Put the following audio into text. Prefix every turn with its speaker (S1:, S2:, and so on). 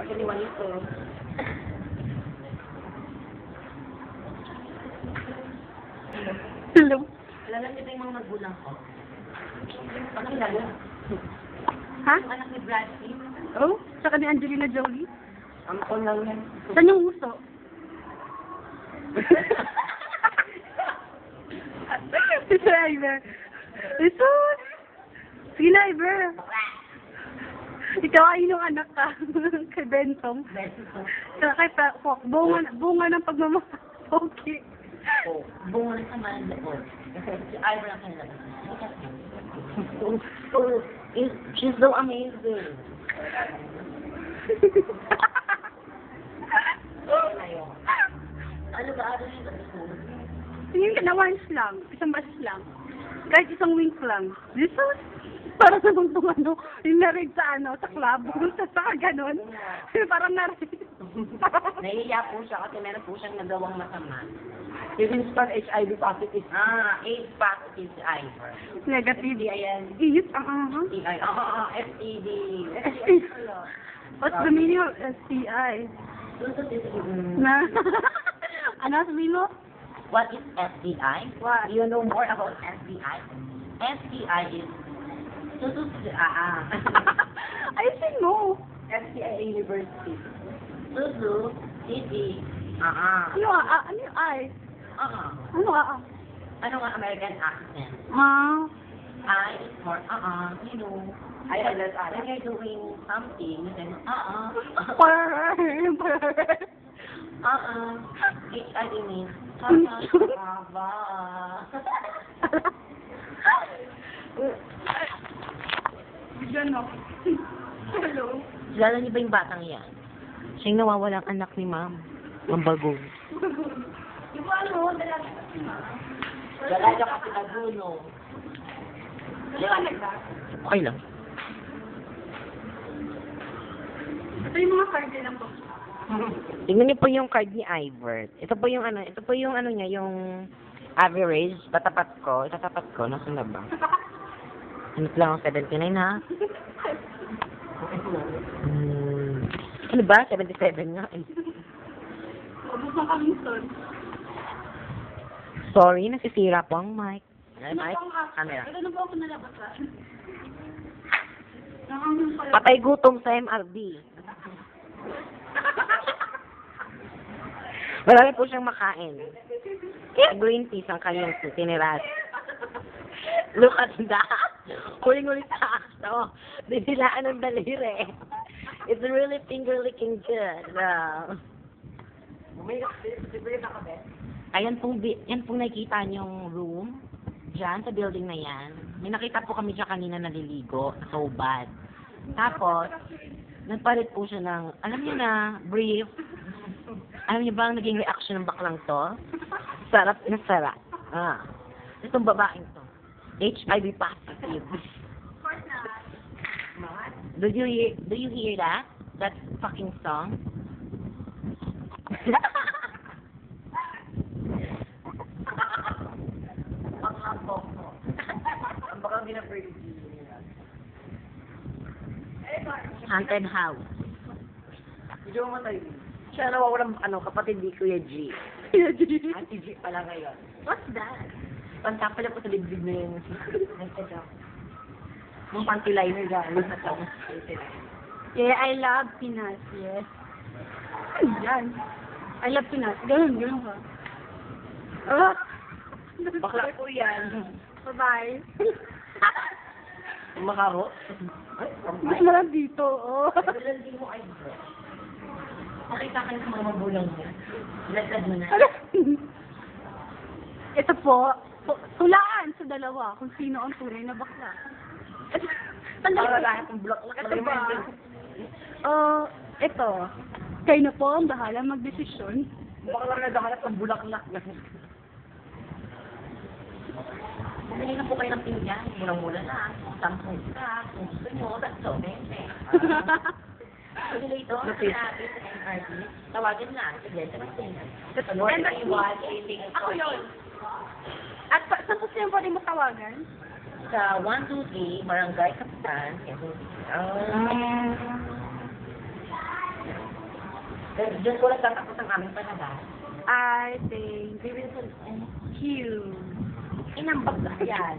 S1: Pagkaliwan ito.
S2: Hello.
S1: Alam niyo ba yung mga magulang ko? Ano kilala?
S2: Ha?
S1: Yung anak ni Brad Pitt.
S2: Oh? Saka ni Angelina Jolie?
S1: Ampon lang yan.
S2: Saan yung uso? Sir Iver. Jesus! Sige na, Iver. Ikaw ay yung anak ka. kay Bentong. Saka kay Pa- Fok. Bunga, bunga ng pagmamahal. Okay.
S1: Oh, bunga sa man ko. Si Ivor ang kanila. Oh, oh, she's so amazing. Ano ba? Ano yung?
S2: Tingin ka na once lang. Isang beses lang. Kahit isang wink lang. Jesus! Para sa nung itong ano, yung narig sa ano, sa club. Sa sa ganon. Parang narig.
S1: Nahihiya po siya kasi meron po siyang nagawang masama. Even star HIV positive. Ah, AIDS positive si Ivor.
S2: Negative.
S1: Ayan.
S2: Iyot ang aha.
S1: STI. Ah, STD.
S2: What's the meaning of STI? Na? ano sabihin mo?
S1: What is STI?
S2: What?
S1: Do you know more about STI? STI is Susus ah ah.
S2: Ayusin mo.
S1: STI University. Susu City. Ah ah.
S2: Ano ah? ah, Ano yung I?
S1: Ah ah.
S2: Ano ah? ah?
S1: Ano nga American accent?
S2: Ah.
S1: I is for ah ah. You know. I like when you're doing something, then ah ah. Ah ah. HIV means ah ah.
S2: Bigyan mo. Hello.
S1: Kilala niyo ba yung batang yan? Siya yung nawawalang anak ni ma'am. Ang bagong.
S2: Yung ano, dalaga.
S1: Dalaga kasi nagulo.
S2: Liwanag ba?
S1: Okay lang.
S2: Ito yung mga card lang po.
S1: Tingnan niyo po yung card ni Ivor. Ito po yung ano, ito po yung ano niya, yung average. Tatapat ko, itatapat ko, nasa na ba? Ano lang, 79 ha? Hmm. Ano ba? 77 nga eh.
S2: Kamiston.
S1: Sorry, nasisira po ang mic. Ay, mic?
S2: Ano ang
S1: Camera.
S2: Na po ako. Nakangin pala.
S1: Patay gutom sa MRD. Na po siyang makain. Kaya green peas ang kanyang tiniras. Look at that. Huling-huli sa akto. Dinilaan ng daliri. It's really finger-licking good. Wow. Ayan pong, yan pong nakikita niyong room. Diyan, sa building na yan. May nakita po kami dyan kanina naliligo. So bad. Tapos, nagpalit po siya ng, alam niyo na, brief. Alam niyo ba ang naging reaction ng baklang to? Sarap na sarap. Ah. Itong babaeng to. HIV positive. Do you hear, do you hear that? That fucking song? Haunted house. Medyo matay. Siya nawawalang ano, kapatid ni Kuya G. Auntie G pala ngayon.
S2: What's that?
S1: Panta pala po sa dibdib na yun. Yung panty liner galing sa tao.
S2: Yeah, I love Pinas, yes. Yan. I love Pinas. Ganun, ganun ka. Oh.
S1: Bakla po yan.
S2: Bye-bye.
S1: Makaro.
S2: Mas marami dito, oh.
S1: Lalandi mo ay bro. Nakita ka sa mga magulang mo. Lasad mo na.
S2: Ano? Ito po, tulaan sa dalawa kung sino ang tunay na bakla.
S1: Para lahat ng block.
S2: Ito ba? Oh, ito. Kayo na po ang bahala magdesisyon.
S1: Baka lang naghahanap ng bulaklak. Bumili na po kayo ng pinggan. Murang-mura na. Sampung ka. Kung gusto nyo, that's so bente. Ito. Sa sa NRD. Tawagin na. Sige, sa tingnan.
S2: And
S1: na eighteen,
S2: Ako yun. At pa, po siya pwede matawagan?
S1: sa 123 Barangay Kapitan, Quezon City.
S2: Ah.
S1: Uh, Diyan ko lang tatapos ang aming palabas.
S2: I think
S1: We will,
S2: you.
S1: inambag yan.